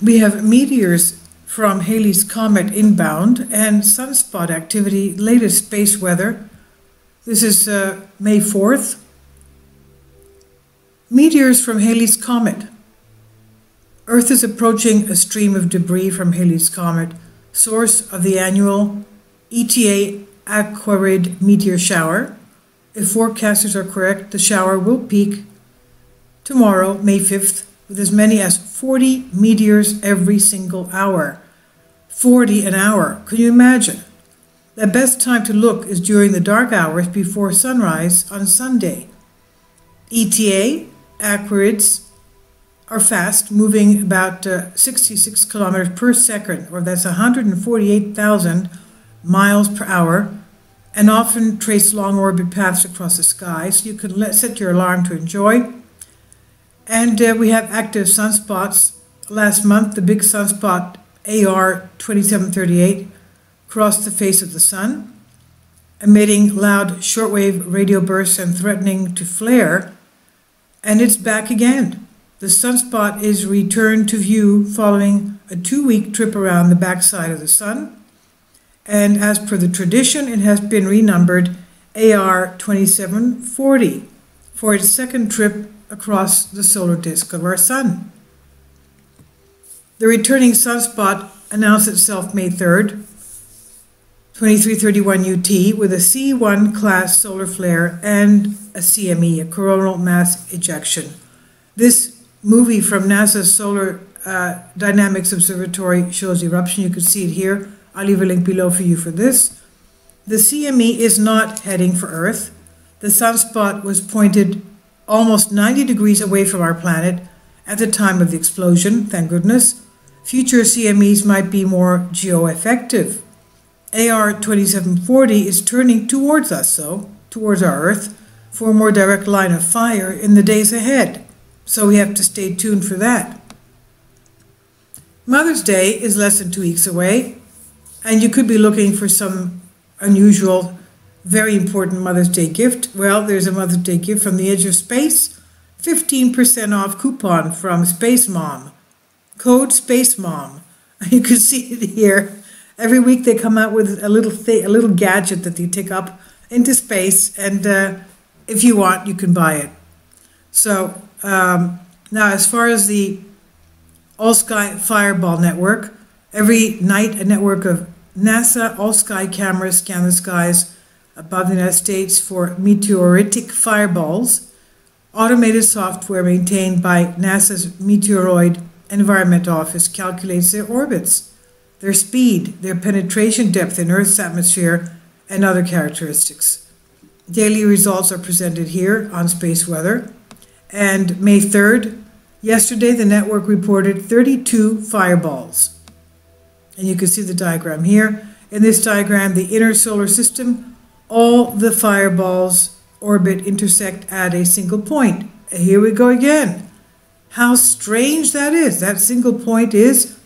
we have meteors from Halley's Comet inbound and sunspot activity, latest space weather. This is uh, May 4th. Meteors from Halley's Comet. Earth is approaching a stream of debris from Halley's Comet, source of the annual ETA Aquarid meteor shower. If forecasters are correct, the shower will peak tomorrow, May 5th, with as many as 40 meteors every single hour. 40 an hour. Can you imagine? The best time to look is during the dark hours before sunrise on Sunday. ETA, Aquarids, are fast, moving about uh, 66 kilometers per second, or that's 148,000 miles per hour, and often trace long orbit paths across the sky. So you can let, set your alarm to enjoy. And uh, we have active sunspots. Last month, the big sunspot AR 2738 crossed the face of the sun, emitting loud shortwave radio bursts and threatening to flare. And it's back again. The sunspot is returned to view following a two week trip around the backside of the sun. And as per the tradition, it has been renumbered AR 2740 for its second trip across the solar disk of our sun. The returning sunspot announced itself May 3rd, 2331 UT, with a C1 class solar flare and a CME, a coronal mass ejection. This movie from NASA's Solar uh, Dynamics Observatory shows eruption. You can see it here. I'll leave a link below for you for this. The CME is not heading for Earth. The sunspot was pointed almost 90 degrees away from our planet at the time of the explosion, thank goodness. Future CMEs might be more geo-effective. AR 2740 is turning towards us, so, towards our Earth, for a more direct line of fire in the days ahead. So we have to stay tuned for that. Mother's Day is less than two weeks away, and you could be looking for some unusual very important Mother's Day gift. Well, there's a Mother's Day gift from the edge of space 15% off coupon from Space Mom. Code Space Mom. You can see it here. Every week they come out with a little thing, a little gadget that they take up into space, and uh, if you want, you can buy it. So um, now, as far as the All Sky Fireball Network, every night a network of NASA All Sky cameras scan the skies above the United States for meteoritic fireballs, automated software maintained by NASA's Meteoroid Environment Office calculates their orbits, their speed, their penetration depth in Earth's atmosphere, and other characteristics. Daily results are presented here on space weather. And May 3rd, yesterday, the network reported 32 fireballs. And you can see the diagram here. In this diagram, the inner solar system all the fireballs orbit intersect at a single point. Here we go again. How strange that is. That single point is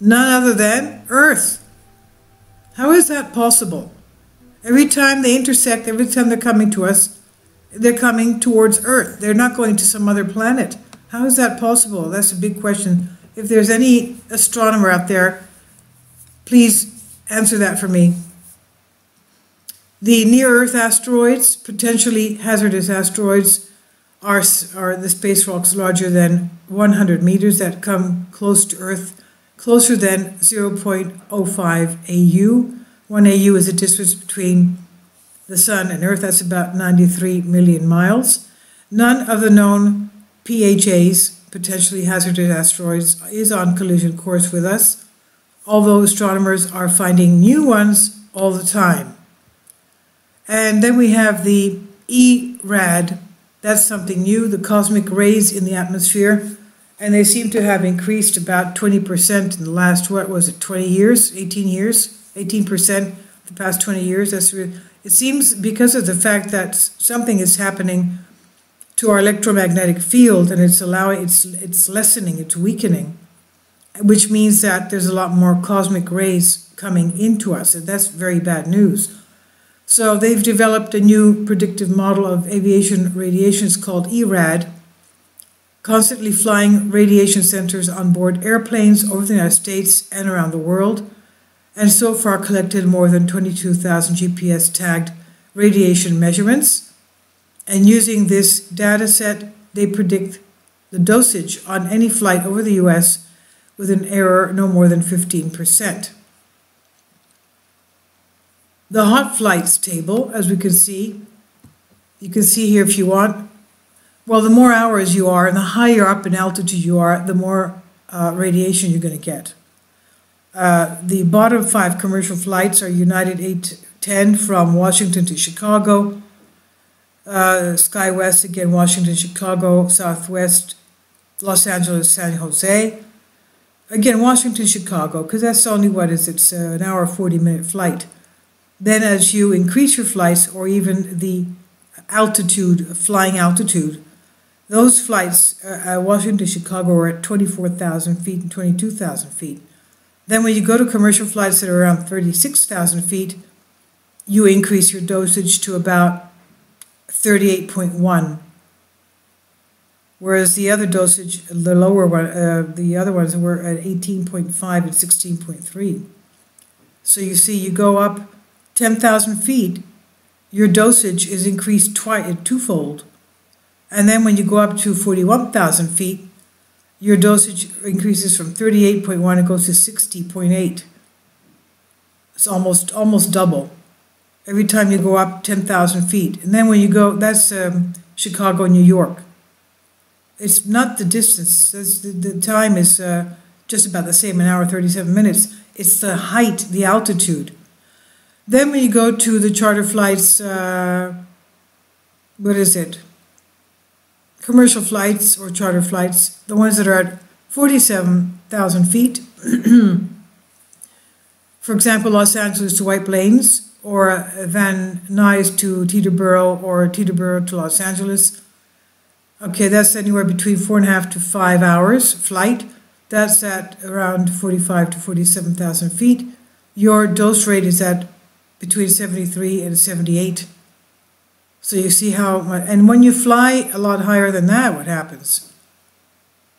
none other than Earth. How is that possible? Every time they intersect, every time they're coming to us, they're coming towards Earth. They're not going to some other planet. How is that possible? That's a big question. If there's any astronomer out there, please answer that for me. The near-Earth asteroids, potentially hazardous asteroids, are, are the space rocks larger than 100 meters that come close to Earth, closer than 0.05 AU. 1 AU is the distance between the Sun and Earth, that's about 93 million miles. None of the known PHAs, potentially hazardous asteroids, is on collision course with us, although astronomers are finding new ones all the time. And then we have the ERAD, that's something new, the cosmic rays in the atmosphere. And they seem to have increased about 20% in the last, what was it, 20 years, 18 years, 18% the past 20 years. That's it seems because of the fact that something is happening to our electromagnetic field and it's allowing, it's, it's lessening, it's weakening, which means that there's a lot more cosmic rays coming into us. And that's very bad news. So they've developed a new predictive model of aviation radiation. It's called ERAD. constantly flying radiation centers on board airplanes over the United States and around the world, and so far collected more than 22,000 GPS tagged radiation measurements. And using this data set, they predict the dosage on any flight over the US with an error no more than 15%. The hot flights table, as we can see, you can see here if you want, well, the more hours you are and the higher up in altitude you are, the more uh, radiation you're going to get. Uh, the bottom five commercial flights are United 810 from Washington to Chicago, uh, SkyWest again, Washington, Chicago, Southwest, Los Angeles, San Jose. Again, Washington, Chicago, because that's only what is it's uh, an hour 40 minute flight. Then, as you increase your flights or even the altitude, flying altitude, those flights, uh, Washington, Chicago, are at 24,000 feet and 22,000 feet. Then when you go to commercial flights that are around 36,000 feet, you increase your dosage to about 38.1. Whereas the other dosage, the lower one, uh, the other ones were at 18.5 and 16.3. So you see, you go up 10,000 feet, your dosage is increased twice, twofold. And then when you go up to 41,000 feet, your dosage increases from 38.1, it goes to 60.8. It's almost, almost double every time you go up 10,000 feet. And then when you go, that's um, Chicago, New York. It's not the distance, the, the time is uh, just about the same, an hour, 37 minutes. It's the height, the altitude. Then when you go to the charter flights, uh, what is it? commercial flights or charter flights, the ones that are at 47,000 feet. For example, Los Angeles to White Plains, or Van Nuys to Teterboro, or Teterboro to Los Angeles. Okay, that's anywhere between four and a half to five hours flight. That's at around 45 to 47,000 feet. Your dose rate is at between 73 and 78 so you see how, and when you fly a lot higher than that, what happens?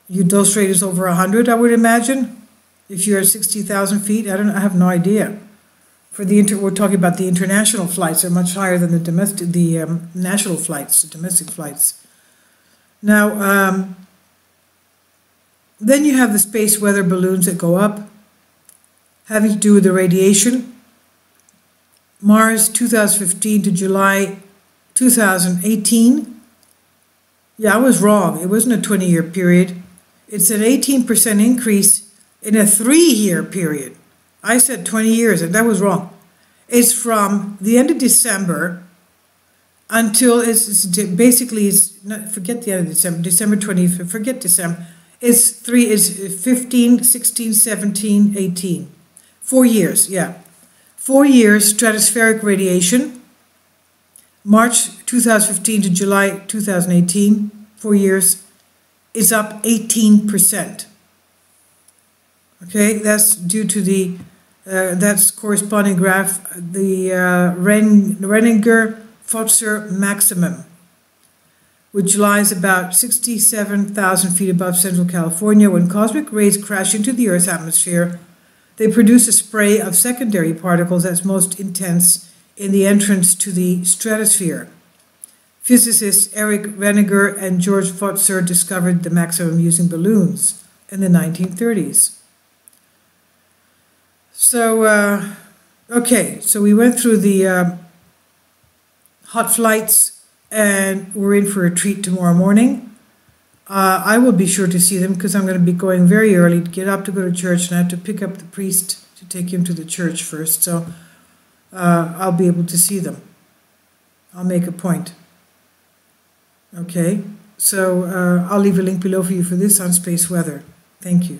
Your dose rate is over 100, I would imagine. If you're at 60,000 feet, I don't, I have no idea. For the inter, we're talking about the international flights, they're much higher than the domestic, the um, national flights, the domestic flights. Now, um, then you have the space weather balloons that go up, having to do with the radiation. Mars 2015 to July 2018. Yeah, I was wrong. It wasn't a 20 year period. It's an 18% increase in a three year period. I said 20 years, and that was wrong. It's from the end of December until it's, it's basically it's not, forget the end of December, December 20th, forget December. It's three, it's 15, 16, 17, 18. Four years, yeah. Four years stratospheric radiation March 2015 to July 2018, four years, is up 18%. Okay, that's due to the, uh, that's corresponding graph, the uh, Ren, Renninger-Pfotzer maximum, which lies about 67,000 feet above central California. When cosmic rays crash into the Earth's atmosphere, they produce a spray of secondary particles that's most intense in the entrance to the stratosphere. Physicists Eric Renninger and George Pfotzer discovered the maximum using balloons in the 1930s. So, uh, okay, so we went through the uh, hot flights and we're in for a treat tomorrow morning. Uh, I will be sure to see them because I'm going to be going very early to get up to go to church and I have to pick up the priest to take him to the church first. So uh, I'll be able to see them. I'll make a point. Okay, so uh, I'll leave a link below for you for this on space weather. Thank you.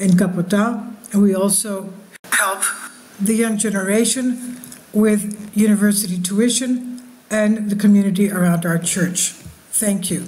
in Kapota, and we also help the young generation with university tuition and the community around our church. Thank you.